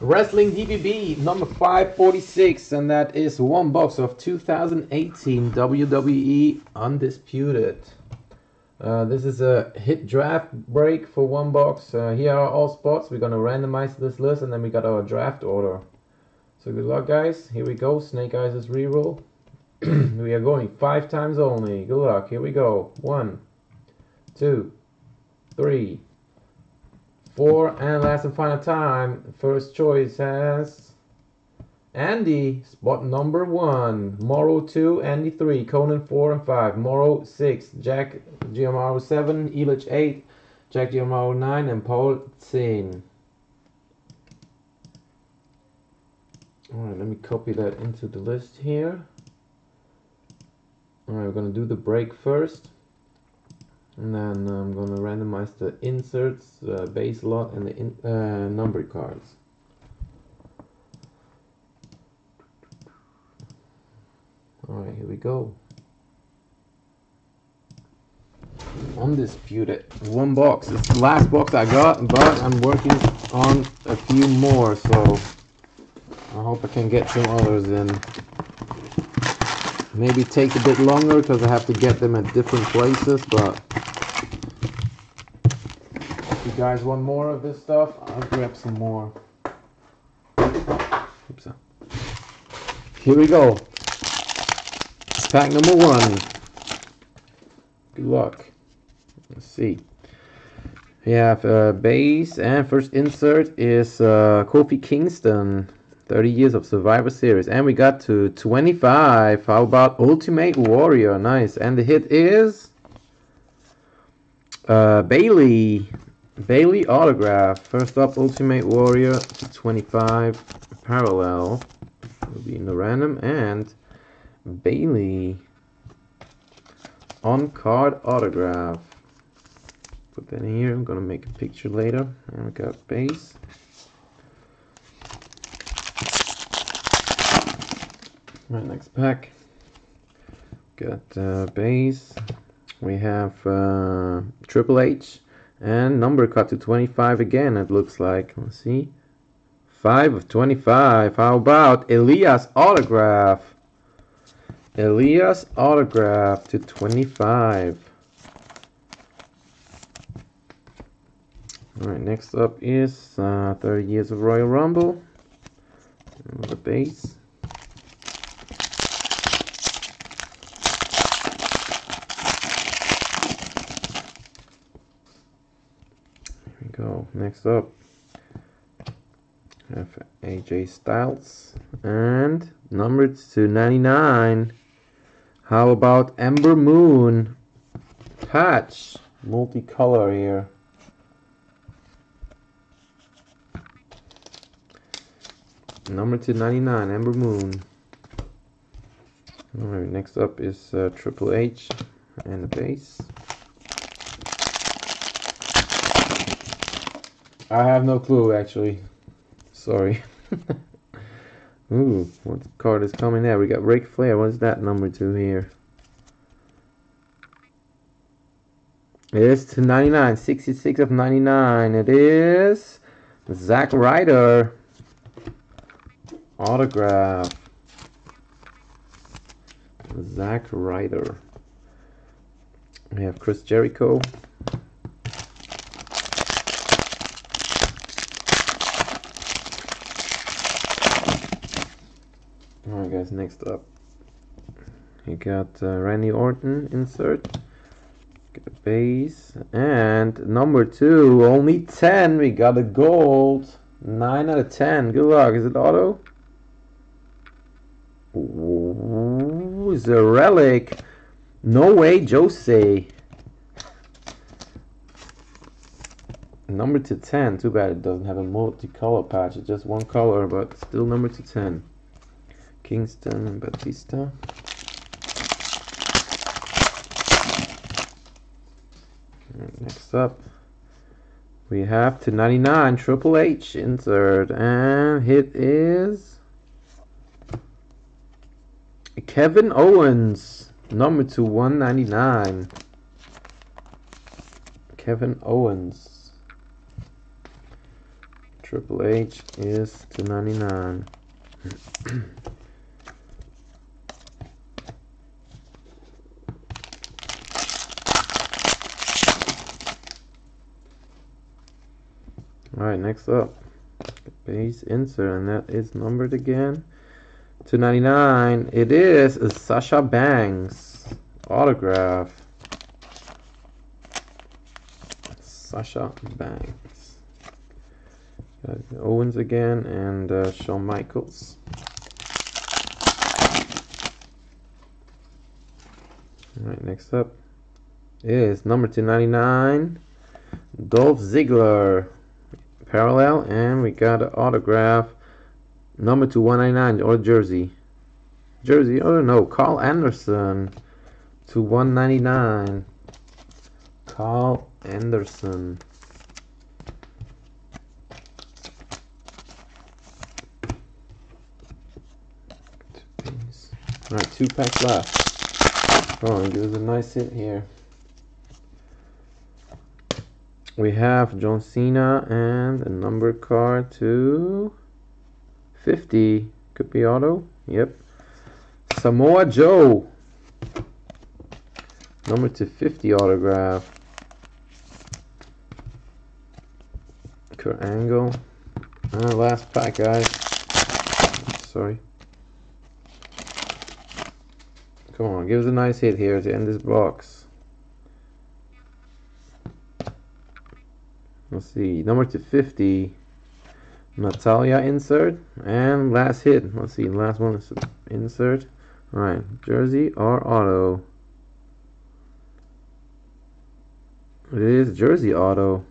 Wrestling DBB number 546, and that is one box of 2018 WWE Undisputed. Uh, this is a hit draft break for one box. Uh, here are all spots. We're gonna randomize this list, and then we got our draft order. So good luck, guys. Here we go. Snake Eyes is reroll. we are going five times only. Good luck. Here we go. One, two, three, four, and last and final time. First choice has Andy, spot number one. Morrow two, Andy three, Conan four and five, Morrow six, Jack Giamaro seven, Elich eight, Jack Giamaro nine, and Paul ten. Alright, let me copy that into the list here. Alright, we're gonna do the break first. And then I'm gonna randomize the inserts, uh, base lot, and the in, uh, numbered cards. Alright, here we go. Undisputed. One box. It's the last box I got, but I'm working on a few more, so I hope I can get some others in. Maybe it takes a bit longer because I have to get them at different places, but guys want more of this stuff, I'll grab some more. Oops. Here we go. Pack number one. Good luck. Let's see. We have uh, base and first insert is uh, Kofi Kingston. 30 years of Survivor Series. And we got to 25. How about Ultimate Warrior? Nice. And the hit is uh, Bayley. Bayley autograph. First up, Ultimate Warrior 25. Parallel. Will be in the random. And Bayley On card autograph. Put that in here. I'm going to make a picture later. And we got base. Right, next pack. Got uh, base. We have uh, Triple H and number cut to 25 again. It looks like. Let's see. Five of 25. How about Elias autograph? Elias autograph to 25. All right, next up is uh, 30 years of Royal Rumble. The base. Go. Next up, have AJ Styles and numbered to 99. How about Ember Moon patch multicolor here? Number to 99, Ember Moon. Alright, next up is uh, Triple H and the base. I have no clue actually. Sorry. Ooh, what card is coming there? We got Ric Flair. What's that number two here? It is to 99. 66 of 99. It is Zack Ryder. Autograph. Zack Ryder. We have Chris Jericho. Alright guys, next up. You got uh, Randy Orton insert. Got base. And number two, only 10. We got a gold. 9 out of 10. Good luck. Is it auto? Ooh, is a relic. No way, Jose. Number to 10. Too bad it doesn't have a multicolor patch. It's just one color, but still number to 10. Kingston and Batista. next up, we have to 99 Triple H insert, and hit is Kevin Owens, number to 199. Kevin Owens. Triple H is to 99. Alright, next up. Base insert, and that is numbered again. 299. It is Sasha Banks autograph. Sasha Banks. Got Owens again and uh, Shawn Michaels. Alright, next up is number 299 Dolph Ziggler parallel and we got an autograph number to 199 or jersey. Jersey oh no Karl Anderson to 199 Karl Anderson. All right two packs left. Oh us a nice hit here we have John Cena and a number card to 50. Could be auto. Yep. Samoa Joe. Number to 50 autograph. Kurt Angle. Uh, last pack, guys. Sorry. Come on, give us a nice hit here to end this box. Let's see, number to 50, Natalya insert, and last hit. Let's see, last one is insert. All right, jersey or auto. It is jersey auto.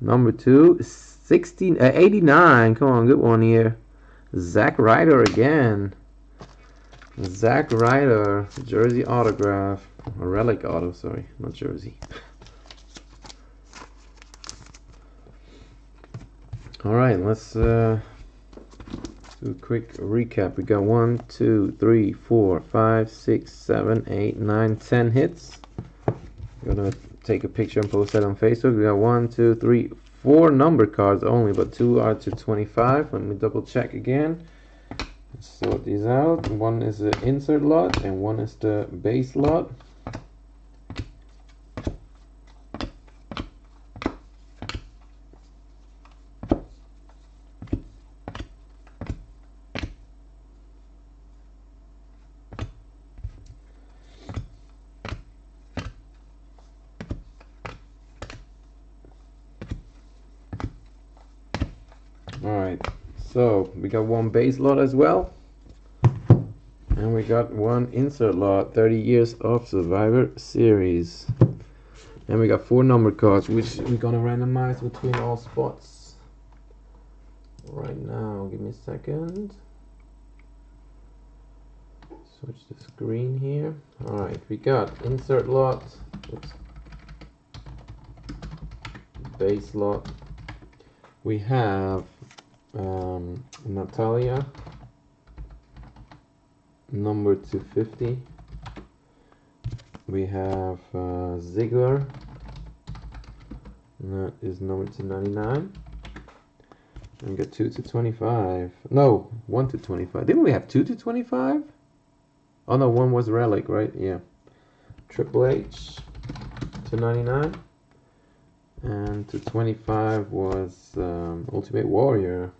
Number two, 16, uh, 89. Come on, good one here. Zack Ryder again. Zack Ryder, jersey autograph. A relic auto, sorry, not jersey. All right, let's uh, do a quick recap. We got one, two, three, four, five, six, seven, eight, nine, ten hits. I'm gonna take a picture and post that on Facebook. We got one, two, three, four number cards only, but two are to 25. Let me double check again. Let's sort these out. One is the insert lot and one is the base lot. Alright, so we got one base lot as well. And we got one insert lot, 30 years of Survivor Series. And we got four number cards, which we're gonna randomize between all spots. Right now, give me a second. Switch the screen here. Alright, we got insert lot, oops, base lot. We have um, Natalya number 250 we have uh, Ziggler that is number 299 and we got 2 to 25 no 1 to 25 didn't we have 2 to 25 oh no one was relic right? Yeah. Triple H to 99 and to 25 was um, Ultimate Warrior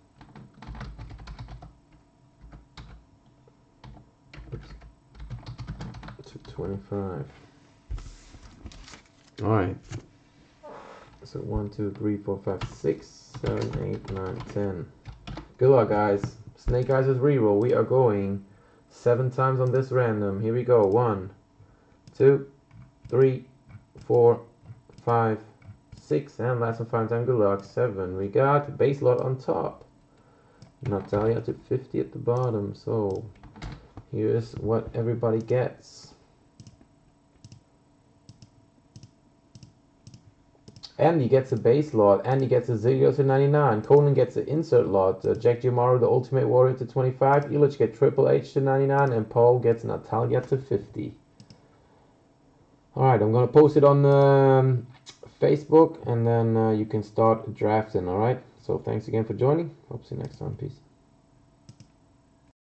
25. Alright. So 1, 2, 3, 4, 5, 6, 7, 8, 9, 10. Good luck, guys. Snake Eyes is reroll. We are going seven times on this random. Here we go. One, two, three, four, five, six, and last and final time. Good luck. Seven. We got base lot on top. Natalya to 50 at the bottom. So here's what everybody gets. Andy gets a base lot. Andy gets a Ziggler to 99. Conan gets an insert lot. Uh, Jack Giamaro, the Ultimate Warrior to 25. Illich gets Triple H to 99. And Paul gets Natalya to 50. Alright, I'm going to post it on um, Facebook. And then uh, you can start drafting, alright? So thanks again for joining. Hope to see you next time. Peace.